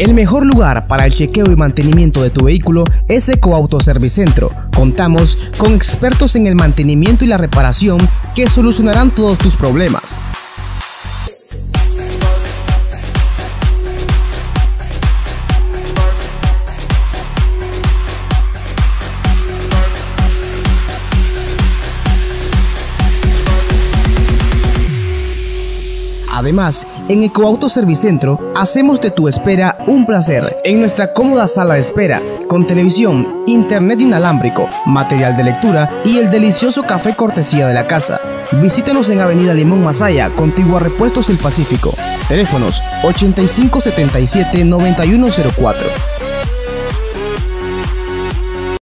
El mejor lugar para el chequeo y mantenimiento de tu vehículo es Ecoauto Servicentro. Contamos con expertos en el mantenimiento y la reparación que solucionarán todos tus problemas. Además, en Ecoauto Servicentro hacemos de tu espera un placer en nuestra cómoda sala de espera, con televisión, internet inalámbrico, material de lectura y el delicioso café cortesía de la casa. Visítanos en Avenida Limón Masaya, contigua a Repuestos El Pacífico. Teléfonos 8577-9104